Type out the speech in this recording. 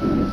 Bye.